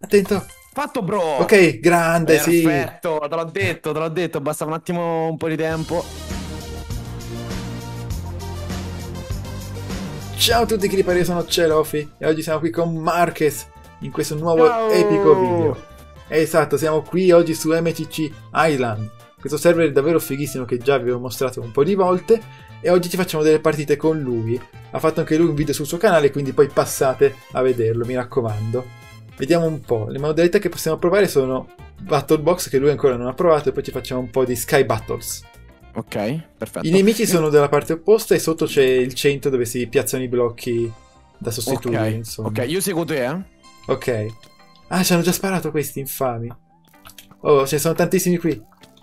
Attento. Fatto, bro! Ok, grande, sì. Perfetto, te l'ho detto, te l'ho detto, basta un attimo un po' di tempo. Ciao a tutti creeper, io sono Celofi e oggi siamo qui con Marquez in questo nuovo Ciao! epico video. Esatto, siamo qui oggi su MCC Island. Questo server è davvero fighissimo che già vi avevo mostrato un po' di volte e oggi ci facciamo delle partite con lui. Ha fatto anche lui un video sul suo canale, quindi poi passate a vederlo, mi raccomando. Vediamo un po', le modalità che possiamo provare sono Battle Box che lui ancora non ha provato e poi ci facciamo un po' di Sky Battles. Ok, perfetto. I nemici sono dalla parte opposta e sotto c'è il centro dove si piazzano i blocchi da sostituire, Ok, insomma. ok, io seguo te, eh? Ok. Ah, ci hanno già sparato questi infami. Oh, ce ne sono tantissimi qui.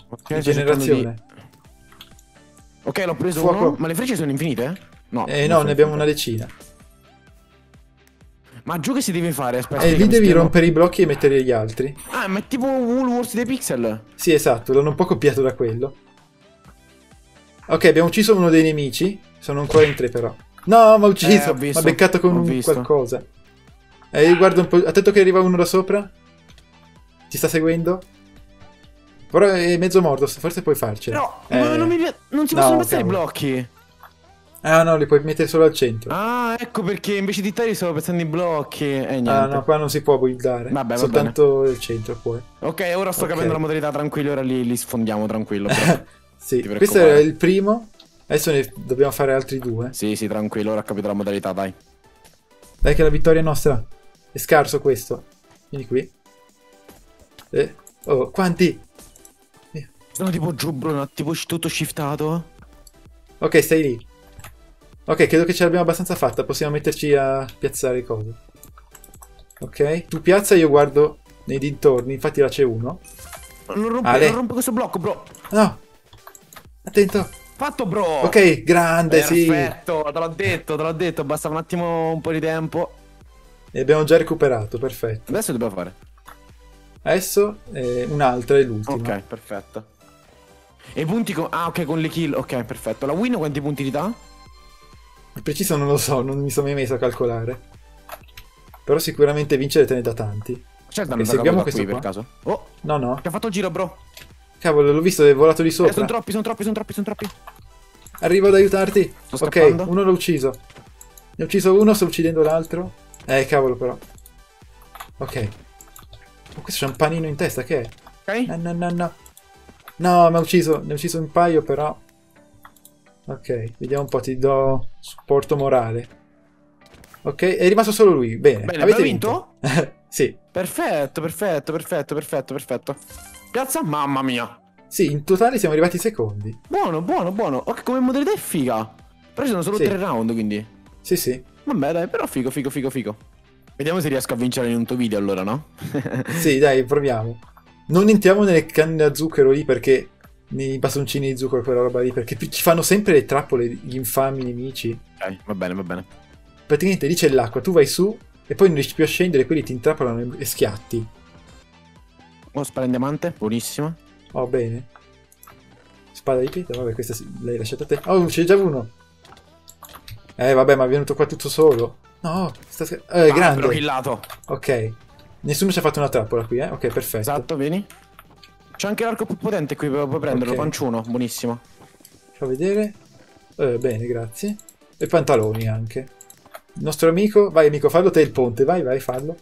Ok, generazione. di- Ok, l'ho preso Fuoco. uno. Ma le frecce sono infinite? No. Eh no, ne abbiamo una decina. Ma giù che si deve fare? Aspetta. E lì devi rompere i blocchi e mettere gli altri. Ah, ma è tipo Woolworths dei pixel. Sì, esatto, l'hanno un po' copiato da quello. Ok, abbiamo ucciso uno dei nemici. Sono ancora in tre però. No, ma ha ucciso! Eh, ho visto, Ma beccato con ho un qualcosa. Eh, guarda un po'. Attento che arriva uno da sopra. Ti sta seguendo? Però è mezzo morto, forse puoi farcela. No, Eh, ma non, mi non si no, possono mettere i blocchi. Ah no, li puoi mettere solo al centro. Ah, ecco perché invece di te stavo pensando ai blocchi. E niente. Ah no, qua non si può buildare. Vabbè, va Soltanto il centro puoi. Ok, ora sto Ok. capendo la modalità tranquillo, ora li, li sfondiamo tranquillo. Sì, questo era il primo. Adesso ne dobbiamo fare altri due. sì, sì, tranquillo, ora ho capito la modalità, dai. Dai che la vittoria è nostra. È scarso questo. Vieni qui. Eh. Oh, quanti? Sono tipo giù, Bruno, tipo tutto shiftato. Ok, stai lì. Ok, credo che ce l'abbiamo abbastanza fatta. Possiamo metterci a piazzare cose. Ok, tu piazza, io guardo nei dintorni. Infatti là c'è uno. Non rompe, Ale. non rompe questo blocco, bro. No! Attento! Fatto, bro. Ok, grande, sì. Perfetto, te l'ho detto, te l'ho detto, basta un attimo un po' di tempo. E abbiamo già recuperato, perfetto. Adesso dobbiamo fare. Adesso eh, un'altra è l'ultima. Ok, perfetto. E i punti con... Ah, ok, con le kill. Ok, perfetto. La win quanti punti ti dà? Il preciso non lo so, non mi sono mai messo a calcolare. Però sicuramente vincere te ne dà tanti. C'è il Ok, danno seguiamo questo qui per caso? Oh, No, no. che ha fatto il giro, bro. Cavolo, l'ho visto, è volato di Eh, sono sopra. troppi, sono troppi, sono troppi, sono troppi. Arrivo ad aiutarti. Sto ok, scappando. uno l'ho ucciso. Ne ho ucciso uno, sto uccidendo l'altro. Eh, cavolo però. Ok. Oh, questo c'è un panino in testa, che è? Ok? No, no, no, no. No, mi ha ucciso, ne ho ucciso un paio però. Ok, vediamo un po', ti do supporto morale. Ok, è rimasto solo lui. Bene, Bene, avete abbiamo vinto? sì. Perfetto, perfetto, perfetto, perfetto, perfetto. Piazza, mamma mia. Sì, in totale siamo arrivati secondi. Buono, buono, buono. Ok, come modalità è figa. Però ci sono solo Sì. tre round, quindi. Sì, sì. Vabbè, dai, però figo, figo, figo, figo. Vediamo se riesco a vincere in un tuo video allora, no? Sì, dai, proviamo. Non entriamo nelle canne a zucchero lì perché. Nei bastoncini di zucchero, quella roba lì. Perché ci fanno sempre le trappole, gli infami nemici. ok, va bene, va bene. Praticamente lì c'è l'acqua, tu vai su e poi non riesci più a scendere, quelli ti intrappolano e schiatti. Oh, spara in diamante, buonissima. Oh, bene. Spada di pietra, vabbè, questa l'hai lasciata a te. Oh, c'è già uno. Eh, vabbè, ma è venuto qua tutto solo. No, sta eh, Ah, L'ho grande. killato. Ok. Nessuno ci ha fatto una trappola qui, eh? Ok, perfetto. Esatto, vieni. C'è anche l'arco più potente qui, puoi prenderlo, Ok. panciuno, buonissimo. Fa vedere. Eh, bene, grazie. E pantaloni anche. Il nostro amico, vai amico, fallo te il ponte, vai, vai, fallo.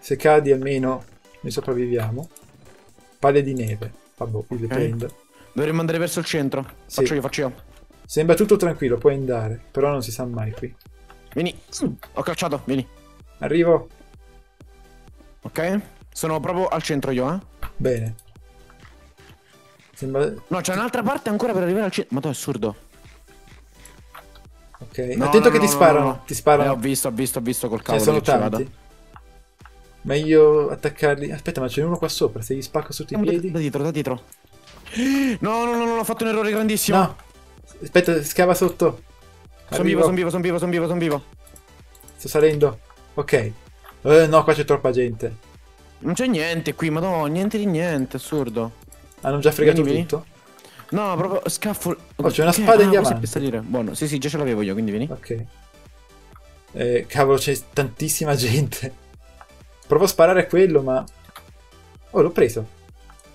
Se cadi almeno noi sopravviviamo. Palle di neve. Vabbè, qui le prendo. Dovremmo andare verso il centro. Sì. Faccio io, faccio io. Sembra tutto tranquillo, puoi andare. Però non si sa mai qui. Vieni. Ho calciato, vieni. Arrivo. Ok? Sono proprio al centro io, eh? Bene. Sembra... No, c'è un'altra parte ancora per arrivare al centro. Ma tu è assurdo. Ok. No, Attento no, che no, ti no, sparano. no, no. Ti Eh, ho sparano. visto, ho visto, ho visto col Ce ne cavolo sono tanti. Meglio attaccarli. Aspetta, ma c'è uno qua sopra. Se gli spacco sotto i piedi. da dietro, da dietro. No, no, no, no, ho fatto un errore grandissimo. No. Aspetta, scava sotto. Sono vivo, sono vivo, sono vivo, sono vivo, sono vivo. Sto salendo. Ok. Eh, no, qua c'è troppa gente. Non c'è niente qui, madonna, niente di niente, assurdo. Hanno già fregato Vieni, vieni. tutto. No, proprio scaffo. Oh, c'è una Che- spada in ah, diamante. è per salire. Buono, sì, sì, già ce l'avevo io, quindi vieni. Ok. Eh, cavolo, c'è tantissima gente. Provo a sparare a quello, ma... Oh, l'ho preso.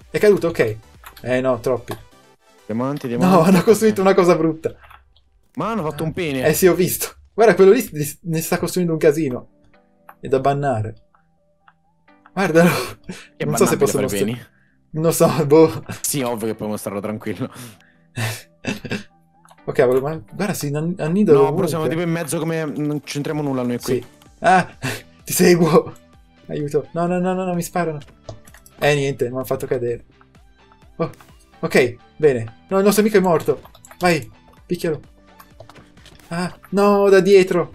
È caduto, ok. Eh no, troppi. Diamanti, diamanti. No, hanno costruito una cosa brutta. Ma hanno fatto un pene. Eh sì, ho visto. Guarda, quello lì ne sta costruendo un casino. È da bannare. Guardalo. È non so se bannabile posso fare mostrare. peni. Non so, boh. Sì, ovvio che puoi mostrarlo tranquillo. ok, ma guarda, si an- annidano No, però siamo tipo in mezzo come non c'entriamo nulla noi qui. Sì. Ah, ti seguo. Aiuto. No, no, no, no, no, mi sparano. Eh, niente, mi hanno fatto cadere. Oh, ok, bene. No, il nostro amico è morto. Vai, picchialo. Ah, no, da dietro.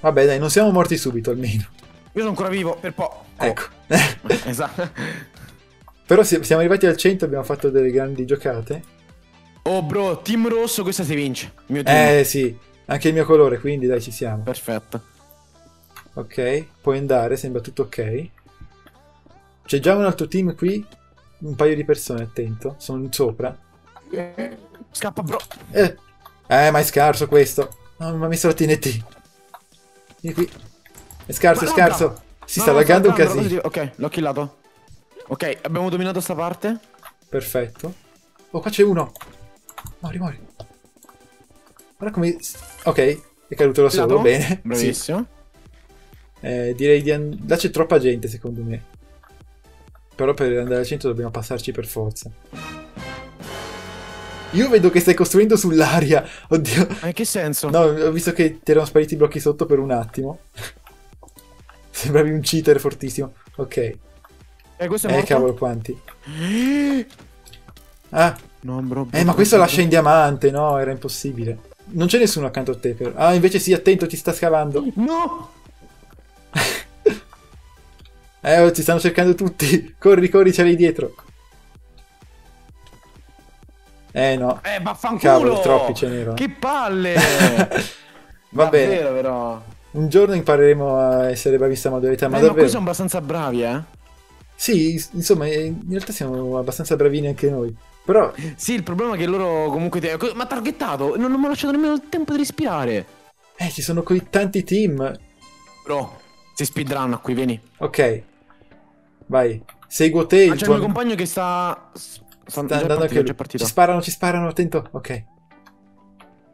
Vabbè, dai, non siamo morti subito almeno. Io sono ancora vivo, per po'. Ecco. esatto. Però si- siamo arrivati al 100, abbiamo fatto delle grandi giocate. Oh, bro, team rosso, questa si vince. Eh, sì. Anche il mio colore, quindi dai, ci siamo. Perfetto. Ok, puoi andare, sembra tutto ok. C'è già un altro team qui. Un paio di persone, attento. Sono sopra. Scappa, bro. Eh, eh ma è scarso questo. No, mi ha messo la TNT. Vieni qui. È scarso, è Ma lagga! scarso. Si No, sta no, laggando un casino. Ok, l'ho killato. Ok, abbiamo dominato sta parte. Perfetto. Oh, qua c'è uno. Mori, mori. Guarda come... Ok, è caduto da solo, bene. Sì. Bravissimo. Eh, direi di... and- Là c'è troppa gente, secondo me. Però per andare al centro dobbiamo passarci per forza. Io vedo che stai costruendo sull'aria. Oddio. Ma in che senso? No, ho visto che ti erano spariti i blocchi sotto per un attimo. Sembravi un cheater fortissimo. Ok. Eh, questo è Eh, morto? cavolo, quanti. Ah, No, bro. eh, ma questo lascia in diamante, no? Era impossibile. Non c'è nessuno accanto a te, però. Ah, invece sì, attento, ti sta scavando. No! Eh, oh, ti stanno cercando tutti. Corri, corri, ce l'hai dietro. Eh, no. Eh, vaffanculo! Cavolo, troppi ce n'erano. Che palle! Va bene. Davvero, però. Un giorno impareremo a essere bravi in sta modalità, ma Eh, ma davvero. qui sono abbastanza bravi, eh. Sì, insomma, eh, in realtà siamo abbastanza bravini anche noi. Però, Sì, il problema è che loro comunque ti... Ma targettato! Non, non mi ha lasciato nemmeno il tempo di respirare. eh, ci sono così tanti team. Bro, si speedrun qui, vieni. Ok. Vai. Seguo te. Ah, il c'è il tuo- mio compagno che sta... Sta, sta andando partito, anche lui. Ci sparano, ci sparano, attento. Ok.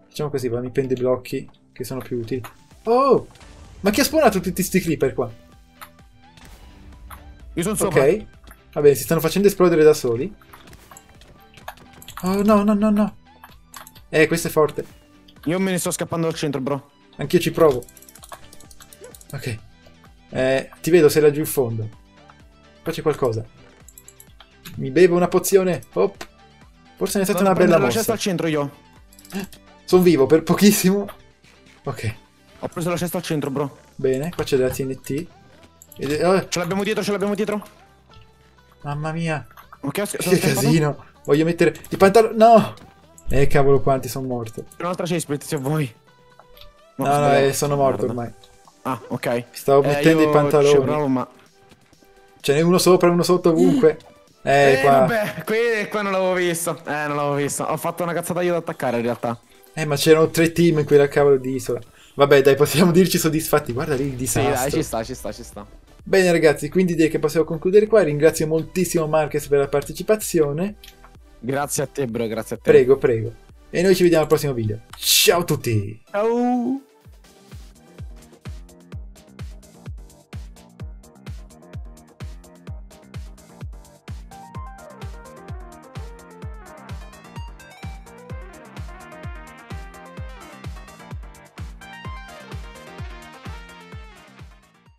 Facciamo così, va, mi prendo i blocchi che sono più utili. Oh! Ma chi ha spawnato tutti sti creeper qua? Io sono sopra. Ok. Va bene, si stanno facendo esplodere da soli. Oh no, no, no, no. Eh, questo è forte. Io me ne sto scappando dal centro, bro. Anch'io ci provo. Ok. Eh, ti vedo, sei laggiù in fondo. Qua c'è qualcosa. Mi bevo una pozione. Op. Forse ne è stata Vado una bella prendere la cesta mossa. al centro io. Sono vivo per pochissimo. Ok. Ho preso la cesta al centro, bro. Bene, qua c'è della TNT. Ed è- oh, Ce l'abbiamo dietro, ce l'abbiamo dietro. mamma mia. Ok, sono Che casino. Voglio mettere i pantaloni. No! Eh, cavolo, quanti sono morto. Un'altra chase split se vuoi. No, no, sbagliato. eh, sono morto Merda. ormai. Ah, ok. Mi stavo Eh, mettendo i pantaloni. provo, ma... Ce n'è uno sopra, uno sotto ovunque. Eh, Eh, qua. vabbè, qui, qua non l'avevo visto. Eh, non l'avevo visto. Ho fatto una cazzata io da attaccare in realtà. Eh, ma c'erano tre team in quella cavolo di isola. Vabbè, dai, possiamo dirci soddisfatti. Guarda lì il Sì, disastro. dai, ci sta, ci sta, ci sta. Bene, ragazzi, quindi direi che possiamo concludere qua. Ringrazio moltissimo Marques per la partecipazione. Grazie a te, bro, grazie a te. Prego, prego. E noi ci vediamo al prossimo video. Ciao a tutti! Ciao.